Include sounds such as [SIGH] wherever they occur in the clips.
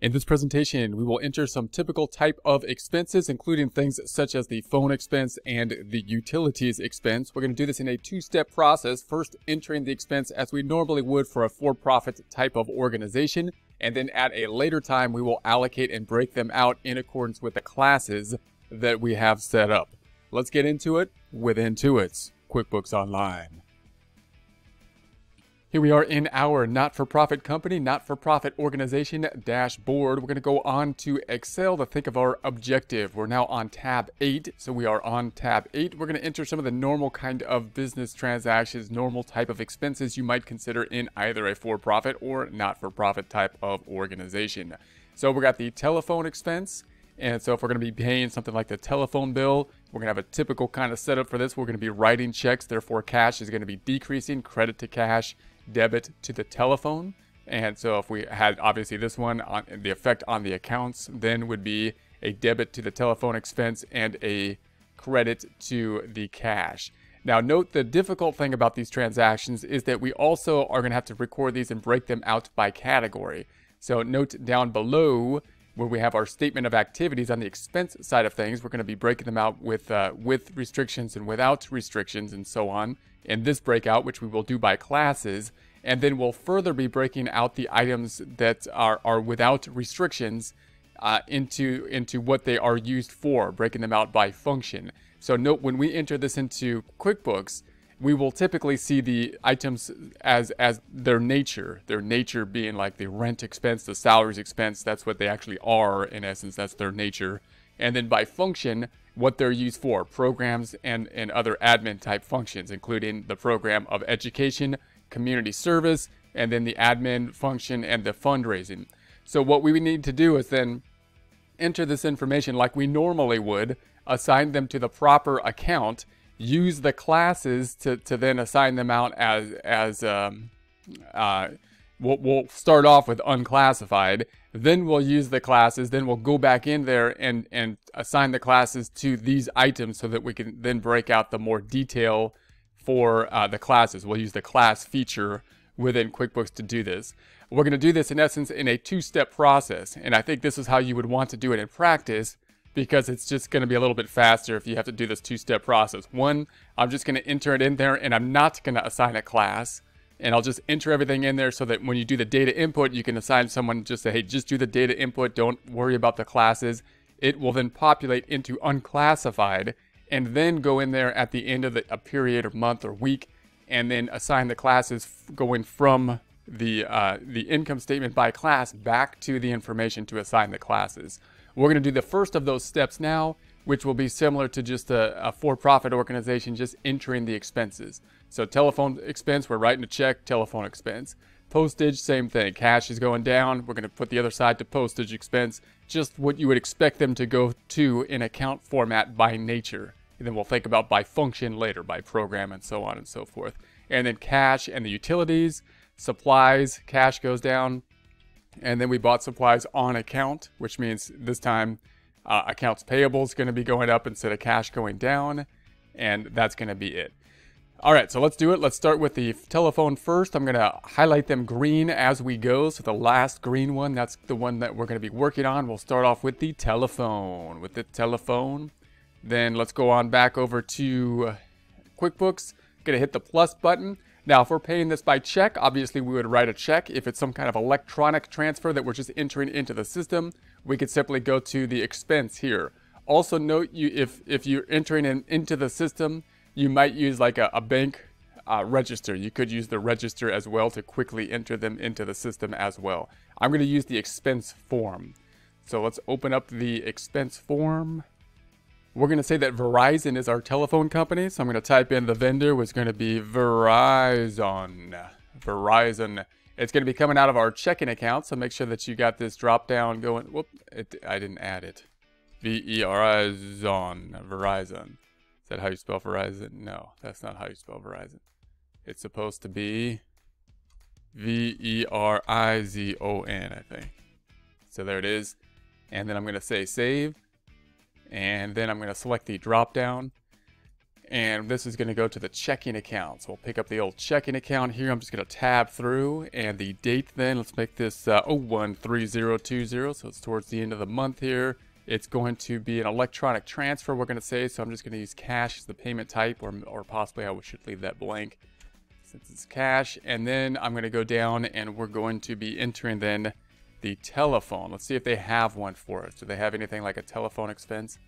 In this presentation, we will enter some typical type of expenses, including things such as the phone expense and the utilities expense. We're going to do this in a two-step process, first entering the expense as we normally would for a for-profit type of organization, and then at a later time, we will allocate and break them out in accordance with the classes that we have set up. Let's get into it with Intuit's QuickBooks Online. Here we are in our not-for-profit company, not-for-profit organization dashboard. We're going to go on to Excel to think of our objective. We're now on tab 8, so we are on tab 8. We're going to enter some of the normal kind of business transactions, normal type of expenses you might consider in either a for-profit or not-for-profit type of organization. So we got the telephone expense, and so if we're going to be paying something like the telephone bill, we're going to have a typical kind of setup for this. We're going to be writing checks, therefore cash is going to be decreasing, credit to cash, debit to the telephone. And so if we had obviously this one on the effect on the accounts, then would be a debit to the telephone expense and a credit to the cash. Now note the difficult thing about these transactions is that we also are going to have to record these and break them out by category. So note down below where we have our statement of activities on the expense side of things, we're going to be breaking them out with uh, with restrictions and without restrictions and so on in this breakout, which we will do by classes. And then we'll further be breaking out the items that are, are without restrictions uh, into, into what they are used for, breaking them out by function. So note when we enter this into QuickBooks, we will typically see the items as as their nature, their nature being like the rent expense, the salaries expense, that's what they actually are in essence, that's their nature. And then by function, what they're used for, programs and, and other admin type functions, including the program of education, community service, and then the admin function and the fundraising. So what we need to do is then enter this information like we normally would, assign them to the proper account, use the classes to, to then assign them out as, as um, uh, we'll, we'll start off with unclassified, then we'll use the classes, then we'll go back in there and, and assign the classes to these items so that we can then break out the more detail for uh, the classes. We'll use the class feature within QuickBooks to do this. We're going to do this in essence in a two-step process, and I think this is how you would want to do it in practice because it's just going to be a little bit faster if you have to do this two-step process. One, I'm just going to enter it in there and I'm not going to assign a class and I'll just enter everything in there so that when you do the data input, you can assign someone just say, hey, just do the data input. Don't worry about the classes. It will then populate into unclassified and then go in there at the end of the, a period or month or week and then assign the classes going from the, uh, the income statement by class back to the information to assign the classes. We're going to do the first of those steps now, which will be similar to just a, a for-profit organization just entering the expenses. So telephone expense, we're writing a check, telephone expense. Postage, same thing. Cash is going down. We're going to put the other side to postage expense. Just what you would expect them to go to in account format by nature. And then we'll think about by function later, by program and so on and so forth. And then cash and the utilities, supplies, cash goes down. And then we bought supplies on account, which means this time uh, accounts payable is going to be going up instead of cash going down. And that's going to be it. All right, so let's do it. Let's start with the telephone first. I'm going to highlight them green as we go. So the last green one, that's the one that we're going to be working on. We'll start off with the telephone. With the telephone. Then let's go on back over to QuickBooks. Going to hit the plus button. Now, if we're paying this by check, obviously we would write a check. If it's some kind of electronic transfer that we're just entering into the system, we could simply go to the expense here. Also note you if, if you're entering in, into the system, you might use like a, a bank uh, register. You could use the register as well to quickly enter them into the system as well. I'm going to use the expense form. So let's open up the expense form. We're going to say that Verizon is our telephone company. So I'm going to type in the vendor was going to be Verizon. Verizon. It's going to be coming out of our checking account. So make sure that you got this drop down going. Whoop, it, I didn't add it. V-E-R-I-Z-O-N. Verizon. Is that how you spell Verizon? No, that's not how you spell Verizon. It's supposed to be V-E-R-I-Z-O-N, I think. So there it is. And then I'm going to say save. And then I'm going to select the drop down. And this is going to go to the checking account. So we'll pick up the old checking account here. I'm just going to tab through and the date then, let's make this uh, 013020. So it's towards the end of the month here. It's going to be an electronic transfer, we're going to say. So I'm just going to use cash as the payment type or, or possibly I should leave that blank since it's cash. And then I'm going to go down and we're going to be entering then the telephone. Let's see if they have one for us. Do they have anything like a telephone expense?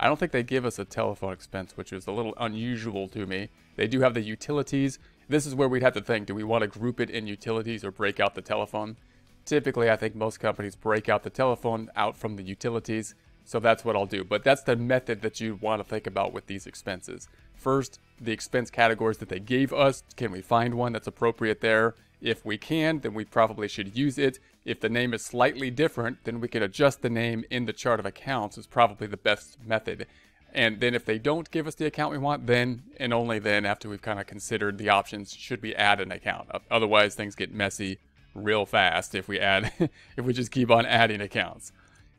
I don't think they give us a telephone expense, which is a little unusual to me. They do have the utilities. This is where we'd have to think, do we want to group it in utilities or break out the telephone? Typically, I think most companies break out the telephone out from the utilities, so that's what I'll do. But that's the method that you want to think about with these expenses. First, the expense categories that they gave us. Can we find one that's appropriate there? If we can, then we probably should use it. If the name is slightly different, then we can adjust the name in the chart of accounts is probably the best method. And then if they don't give us the account we want, then and only then after we've kind of considered the options, should we add an account. Otherwise, things get messy real fast if we add, [LAUGHS] if we just keep on adding accounts.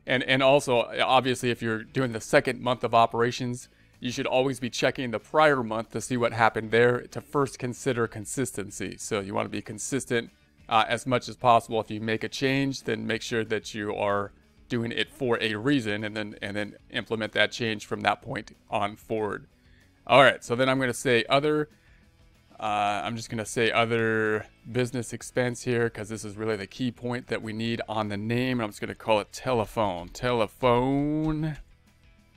And, and also, obviously, if you're doing the second month of operations, you should always be checking the prior month to see what happened there to first consider consistency. So you want to be consistent uh, as much as possible. If you make a change, then make sure that you are doing it for a reason and then and then implement that change from that point on forward. All right, so then I'm going to say other. Uh, I'm just going to say other business expense here because this is really the key point that we need on the name. I'm just going to call it telephone. Telephone.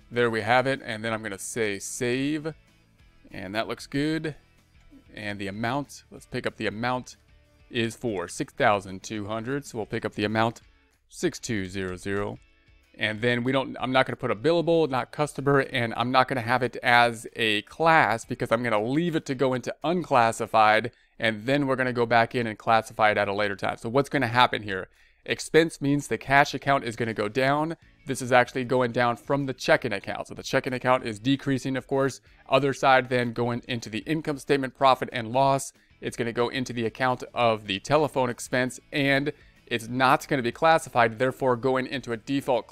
There we have it. And then I'm going to say save. And that looks good. And the amount, let's pick up the amount, is for 6,200. So we'll pick up the amount 6200. And then we don't, I'm not going to put a billable, not customer, and I'm not going to have it as a class because I'm going to leave it to go into unclassified. And then we're going to go back in and classify it at a later time. So what's going to happen here? Expense means the cash account is going to go down this is actually going down from the checking account. So the checking account is decreasing, of course. Other side then going into the income statement, profit and loss. It's going to go into the account of the telephone expense and it's not going to be classified, therefore going into a default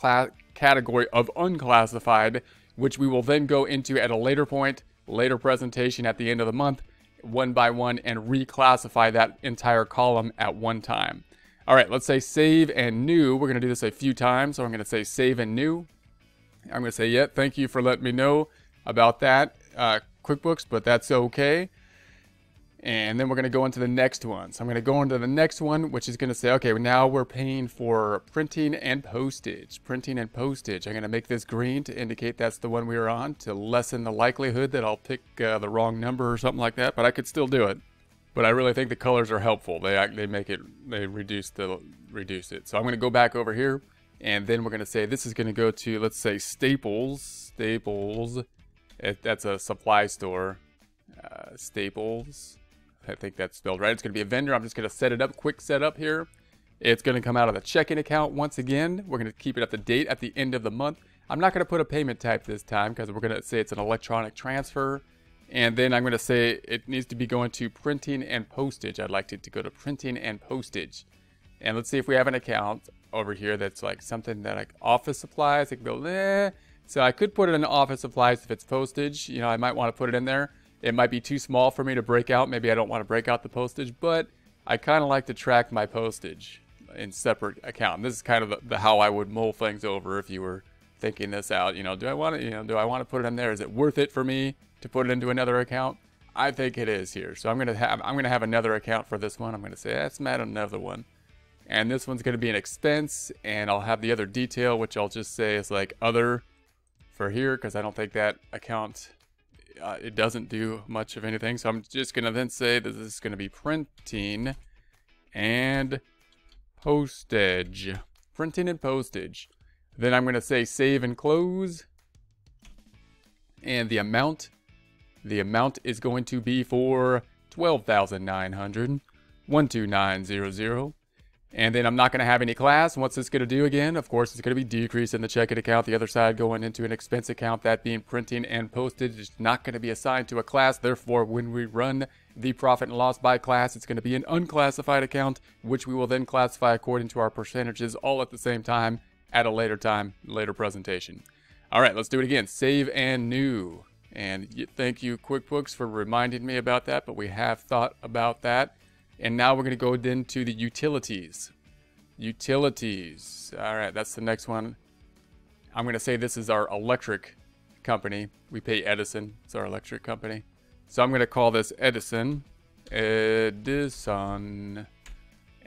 category of unclassified, which we will then go into at a later point, later presentation at the end of the month, one by one, and reclassify that entire column at one time. All right, let's say save and new. We're going to do this a few times. So I'm going to say save and new. I'm going to say, yeah, thank you for letting me know about that, uh, QuickBooks, but that's okay. And then we're going to go into the next one. So I'm going to go into the next one, which is going to say, okay, now we're paying for printing and postage. Printing and postage. I'm going to make this green to indicate that's the one we are on to lessen the likelihood that I'll pick uh, the wrong number or something like that, but I could still do it. But I really think the colors are helpful. They they make it they reduce the reduce it. So I'm going to go back over here, and then we're going to say this is going to go to let's say Staples. Staples. It, that's a supply store. Uh, Staples. I think that's spelled right. It's going to be a vendor. I'm just going to set it up. Quick setup here. It's going to come out of the checking account once again. We're going to keep it at the date at the end of the month. I'm not going to put a payment type this time because we're going to say it's an electronic transfer. And then I'm going to say it needs to be going to printing and postage. I'd like it to go to printing and postage. And let's see if we have an account over here that's like something that like office supplies. I can go, eh. So I could put it in office supplies if it's postage. You know, I might want to put it in there. It might be too small for me to break out. Maybe I don't want to break out the postage, but I kind of like to track my postage in separate account. This is kind of the, the, how I would mull things over if you were thinking this out. You know, do I want to, you know, do I want to put it in there? Is it worth it for me to put it into another account? I think it is here. So I'm gonna have I'm gonna have another account for this one. I'm gonna say let's add another one. And this one's gonna be an expense, and I'll have the other detail, which I'll just say is like other for here, because I don't think that account uh, it doesn't do much of anything. So I'm just gonna then say that this is gonna be printing and postage. Printing and postage. Then I'm gonna say save and close. And the amount the amount is going to be for 12,900, 12900. And then I'm not going to have any class. What's this going to do again? Of course, it's going to be decrease in the checking account. The other side going into an expense account, that being printing and postage is not going to be assigned to a class. Therefore, when we run the profit and loss by class, it's going to be an unclassified account, which we will then classify according to our percentages all at the same time at a later time, later presentation. All right, let's do it again. Save and new. And thank you, QuickBooks, for reminding me about that, but we have thought about that. And now we're going to go into the utilities. Utilities. All right, that's the next one. I'm going to say this is our electric company. We pay Edison. It's our electric company. So I'm going to call this Edison. Edison.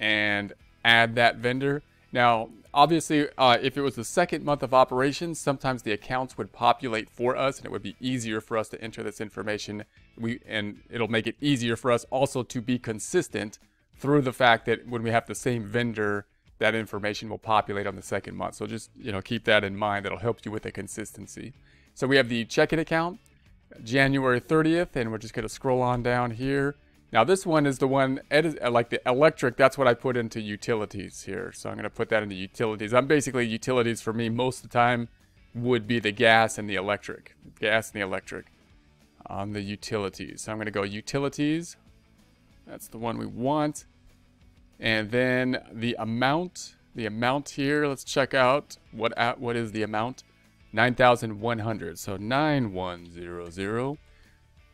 And add that vendor. Now, obviously, uh, if it was the second month of operations, sometimes the accounts would populate for us and it would be easier for us to enter this information. We And it'll make it easier for us also to be consistent through the fact that when we have the same vendor, that information will populate on the second month. So just, you know, keep that in mind. That'll help you with the consistency. So we have the checking account, January 30th, and we're just going to scroll on down here. Now this one is the one, uh, like the electric, that's what I put into utilities here. So I'm going to put that into utilities. I'm basically, utilities for me most of the time would be the gas and the electric. Gas and the electric on the utilities. So I'm going to go utilities. That's the one we want. And then the amount, the amount here, let's check out what at what is the amount. 9,100. So 9100.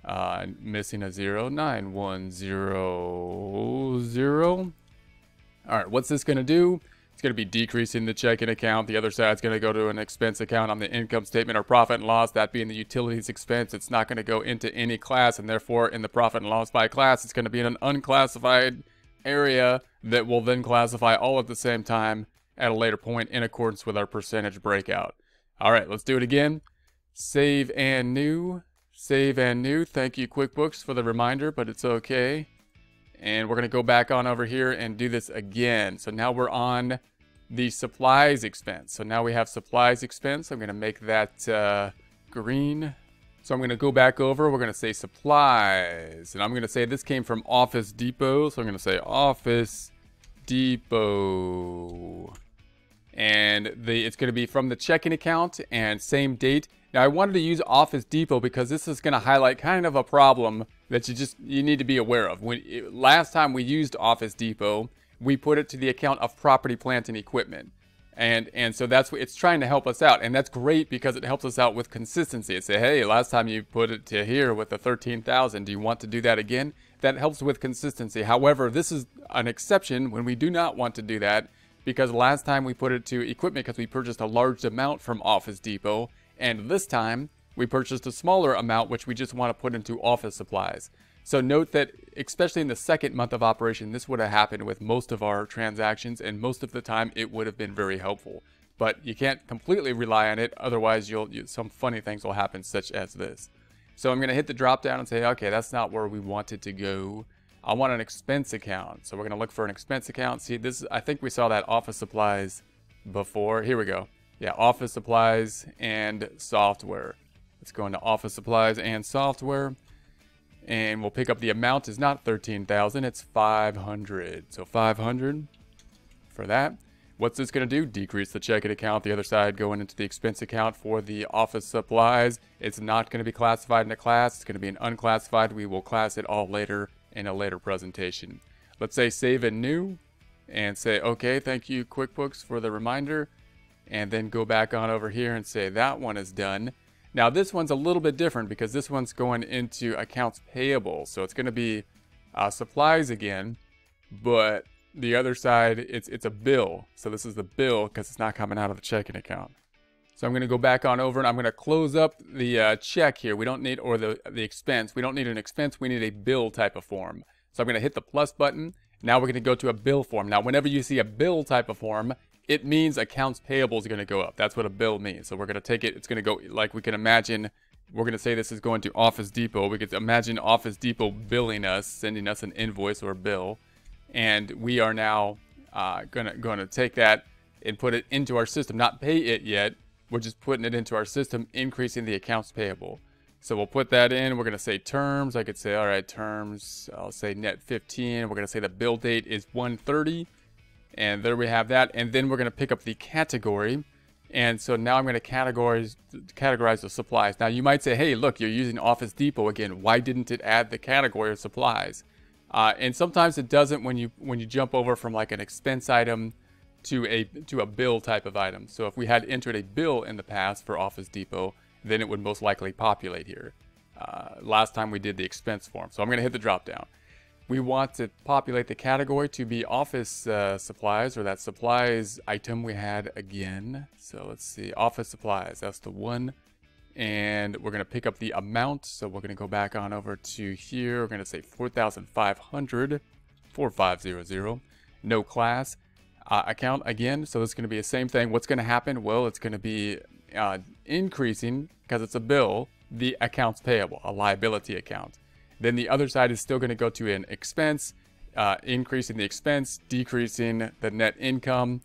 Uh, missing a zero, nine, one, zero, zero. All right, what's this going to do? It's going to be decreasing the checking account. The other side's going to go to an expense account on the income statement or profit and loss, that being the utilities expense. It's not going to go into any class, and therefore in the profit and loss by class, it's going to be in an unclassified area that will then classify all at the same time at a later point in accordance with our percentage breakout. All right, let's do it again. Save and new. Save and new. Thank you, QuickBooks, for the reminder, but it's okay. And we're going to go back on over here and do this again. So now we're on the supplies expense. So now we have supplies expense. I'm going to make that uh, green. So I'm going to go back over. We're going to say supplies. And I'm going to say this came from Office Depot. So I'm going to say Office Depot and the it's going to be from the checking account and same date. Now I wanted to use Office Depot because this is going to highlight kind of a problem that you just you need to be aware of. When it, last time we used Office Depot, we put it to the account of property, plant, and equipment. And and so that's what it's trying to help us out, and that's great because it helps us out with consistency. It say, hey, last time you put it to here with the thirteen thousand, do you want to do that again? That helps with consistency. However, this is an exception when we do not want to do that because last time we put it to equipment because we purchased a large amount from Office Depot, and this time we purchased a smaller amount which we just want to put into office supplies. So note that, especially in the second month of operation, this would have happened with most of our transactions, and most of the time it would have been very helpful. But you can't completely rely on it, otherwise you'll you, some funny things will happen, such as this. So I'm going to hit the drop down and say, okay, that's not where we wanted to go. I want an expense account. So we're going to look for an expense account. See, this I think we saw that office supplies before. Here we go. Yeah, office supplies and software. Let's go into office supplies and software. And we'll pick up the amount is not 13,000, it's 500. So 500 for that. What's this going to do? Decrease the checking account. The other side going into the expense account for the office supplies. It's not going to be classified in a class. It's going to be an unclassified. We will class it all later in a later presentation. Let's say save and new and say, okay, thank you QuickBooks for the reminder. And then go back on over here and say that one is done. Now this one's a little bit different because this one's going into accounts payable. So it's going to be uh, supplies again, but the other side, it's, it's a bill. So this is the bill because it's not coming out of the checking account. So I'm going to go back on over and I'm going to close up the uh, check here. We don't need, or the, the expense. We don't need an expense. We need a bill type of form. So I'm going to hit the plus button. Now we're going to go to a bill form. Now, whenever you see a bill type of form, it means accounts payable is going to go up. That's what a bill means. So we're going to take it. It's going to go like we can imagine. We're going to say this is going to Office Depot. We could imagine Office Depot billing us, sending us an invoice or bill. And we are now uh, going to going to take that and put it into our system. Not pay it yet, we're just putting it into our system, increasing the accounts payable. So we'll put that in. We're going to say terms. I could say, all right, terms. I'll say net 15. We're going to say the bill date is 130. And there we have that. And then we're going to pick up the category. And so now I'm going to categorize, categorize the supplies. Now you might say, hey, look, you're using Office Depot again. Why didn't it add the category of supplies? Uh, and sometimes it doesn't when you when you jump over from like an expense item to a to a bill type of item. So if we had entered a bill in the past for Office Depot, then it would most likely populate here. Uh, last time we did the expense form. So I'm going to hit the drop down. We want to populate the category to be office uh, supplies or that supplies item we had again. So let's see, office supplies, that's the one. And we're to pick up the amount. So we're to go back on over to here. We're to say 4,500, 4500, no class. Uh, account again, so it's going to be the same thing. What's going to happen? Well, it's going to be uh, increasing because it's a bill, the accounts payable, a liability account. Then the other side is still going to go to an expense, uh, increasing the expense, decreasing the net income,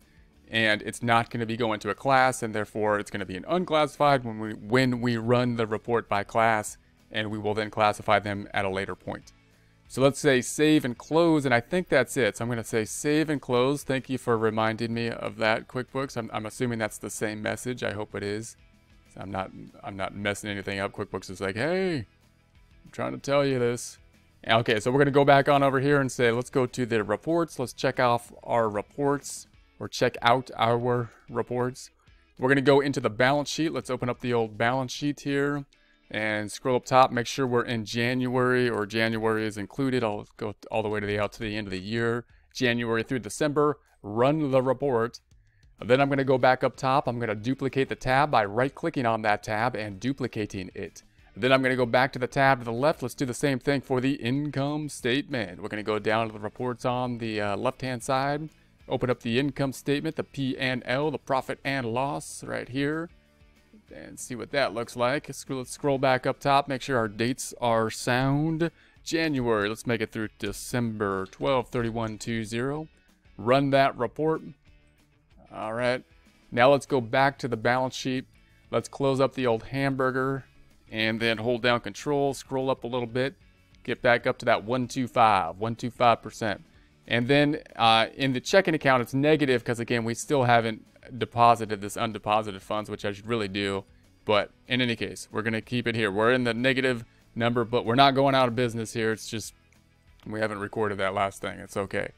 and it's not going to be going to a class, and therefore it's going to be an unclassified when we when we run the report by class, and we will then classify them at a later point. So let's say save and close, and I think that's it. So I'm going to say save and close. Thank you for reminding me of that, QuickBooks. I'm, I'm assuming that's the same message. I hope it is. So I'm not I'm not messing anything up. QuickBooks is like, hey, trying to tell you this. Okay, so we're going to go back on over here and say, let's go to the reports. Let's check off our reports or check out our reports. We're going to go into the balance sheet. Let's open up the old balance sheet here and scroll up top. Make sure we're in January or January is included. I'll go all the way to the out to the end of the year, January through December. Run the report. Then I'm going to go back up top. I'm going to duplicate the tab by right-clicking on that tab and duplicating it. Then I'm going to go back to the tab to the left. Let's do the same thing for the income statement. We're going to go down to the reports on the uh, left-hand side. Open up the income statement, the P&L, the profit and loss right here. And see what that looks like. Let's scroll back up top. Make sure our dates are sound. January, let's make it through December 12, 31, 20. Run that report. All right. Now let's go back to the balance sheet. Let's close up the old hamburger and then hold down control, scroll up a little bit, get back up to that 125, 125%. And then uh, in the checking account, it's negative because again, we still haven't deposited this undeposited funds, which I should really do. But in any case, we're going to keep it here. We're in the negative number, but we're not going out of business here. It's just we haven't recorded that last thing. It's okay.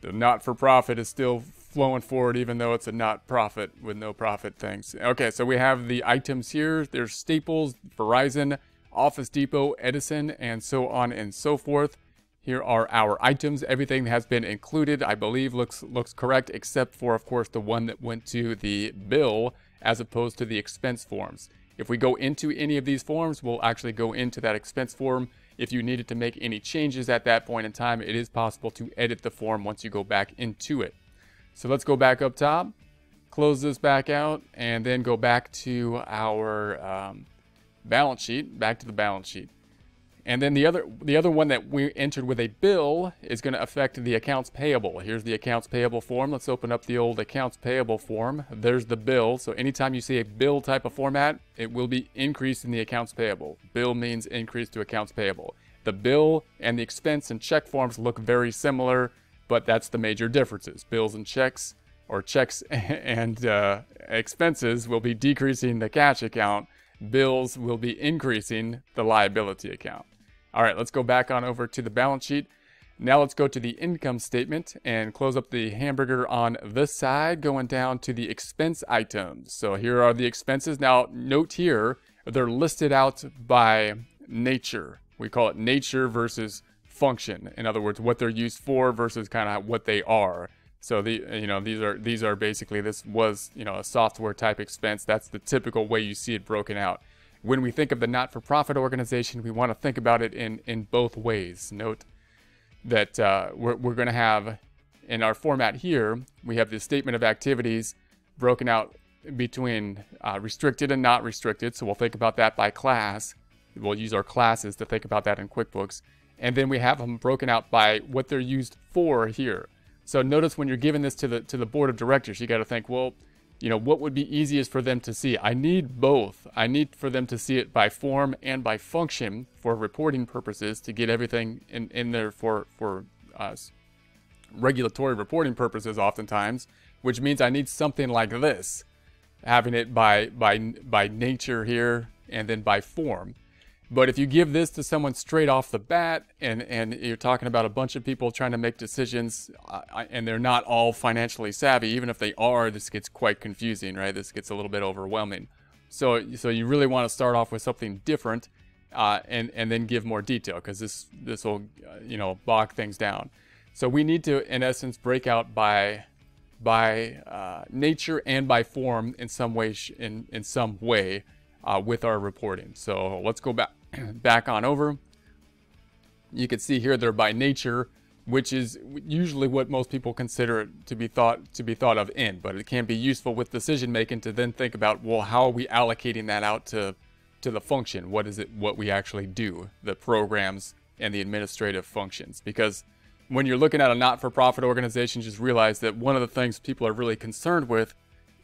The not-for-profit is still flowing forward, even though it's a not-profit with no profit things. Okay, so we have the items here. There's Staples, Verizon, Office Depot, Edison, and so on and so forth. Here are our items. Everything has been included, I believe looks looks correct, except for, of course, the one that went to the bill as opposed to the expense forms. If we go into any of these forms, we'll actually go into that expense form. If you needed to make any changes at that point in time, it is possible to edit the form once you go back into it. So let's go back up top, close this back out, and then go back to our um, balance sheet, back to the balance sheet. And then the other the other one that we entered with a bill is going to affect the accounts payable. Here's the accounts payable form. Let's open up the old accounts payable form. There's the bill. So anytime you see a bill type of format, it will be increased in the accounts payable. Bill means increase to accounts payable. The bill and the expense and check forms look very similar, but that's the major differences. Bills and checks or checks [LAUGHS] and uh, expenses will be decreasing the cash account. Bills will be increasing the liability account. All right, let's go back on over to the balance sheet. Now let's go to the income statement and close up the hamburger on this side, going down to the expense items. So here are the expenses. Now note here, they're listed out by nature. We call it nature versus function. In other words, what they're used for versus kind of what they are. So the you know these are these are basically this was you know a software type expense. That's the typical way you see it broken out when we think of the not-for-profit organization, we want to think about it in, in both ways. Note that uh, we're, we're going to have, in our format here, we have the statement of activities broken out between uh, restricted and not restricted. So we'll think about that by class. We'll use our classes to think about that in QuickBooks. And then we have them broken out by what they're used for here. So notice when you're giving this to the to the board of directors, you got to think, well, you know, what would be easiest for them to see? I need both. I need for them to see it by form and by function for reporting purposes to get everything in, in there for, for. Regulatory reporting purposes oftentimes, which means I need something like this, having it by, by, by nature here and then by form. But if you give this to someone straight off the bat and, and you're talking about a bunch of people trying to make decisions uh, and they're not all financially savvy, even if they are, this gets quite confusing, right? This gets a little bit overwhelming. So, so you really want to start off with something different uh, and, and then give more detail because this, this will, uh, you know, bog things down. So we need to, in essence, break out by, by uh, nature and by form in some way, in, in some way uh, with our reporting. So let's go back, [CLEARS THROAT] back on over. You can see here they're by nature, which is usually what most people consider to be thought to be thought of in, but it can be useful with decision making to then think about, well, how are we allocating that out to to the function? What is it what we actually do, the programs and the administrative functions? Because when you're looking at a not-for-profit organization, just realize that one of the things people are really concerned with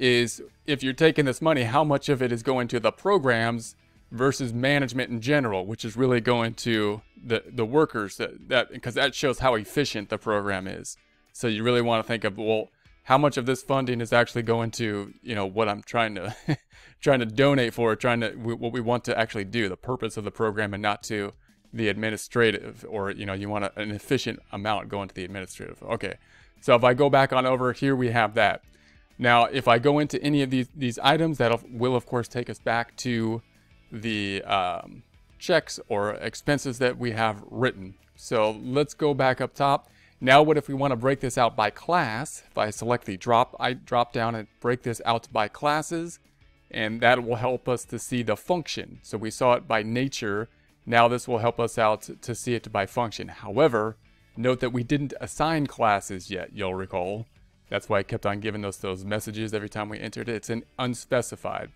is if you're taking this money, how much of it is going to the programs versus management in general, which is really going to the the workers that that because that shows how efficient the program is. So you really want to think of well, how much of this funding is actually going to you know what I'm trying to [LAUGHS] trying to donate for, trying to what we want to actually do, the purpose of the program, and not to the administrative or you know you want a, an efficient amount going to the administrative. Okay, so if I go back on over here, we have that. Now, if I go into any of these these items, that will of course take us back to the um, checks or expenses that we have written. So let's go back up top. Now what if we want to break this out by class? If I select the drop, I drop down and break this out by classes, and that will help us to see the function. So we saw it by nature. Now this will help us out to see it by function. However, note that we didn't assign classes yet, you'll recall. That's why I kept on giving us those messages every time we entered it. It's an unspecified.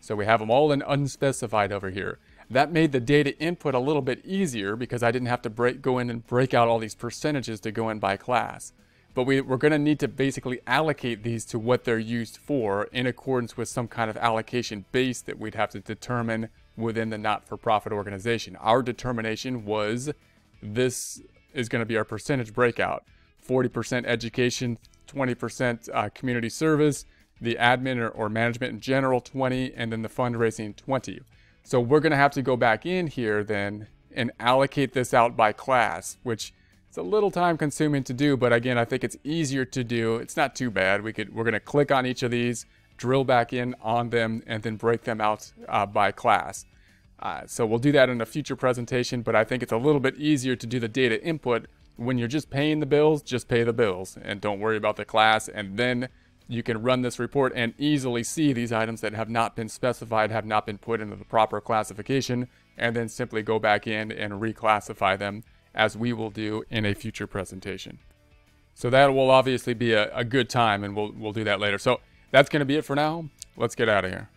So we have them all in unspecified over here. That made the data input a little bit easier because I didn't have to break, go in and break out all these percentages to go in by class. But we, we're going to need to basically allocate these to what they're used for in accordance with some kind of allocation base that we'd have to determine within the not-for-profit organization. Our determination was this is going to be our percentage breakout. 40% education, 20% uh, community service, the admin or, or management in general 20, and then the fundraising 20. So we're going to have to go back in here then and allocate this out by class, which is a little time consuming to do, but again, I think it's easier to do. It's not too bad. We could, we're going to click on each of these, drill back in on them, and then break them out uh, by class. Uh, so we'll do that in a future presentation, but I think it's a little bit easier to do the data input when you're just paying the bills, just pay the bills and don't worry about the class. And then you can run this report and easily see these items that have not been specified, have not been put into the proper classification, and then simply go back in and reclassify them as we will do in a future presentation. So that will obviously be a, a good time and we'll, we'll do that later. So that's going to be it for now. Let's get out of here.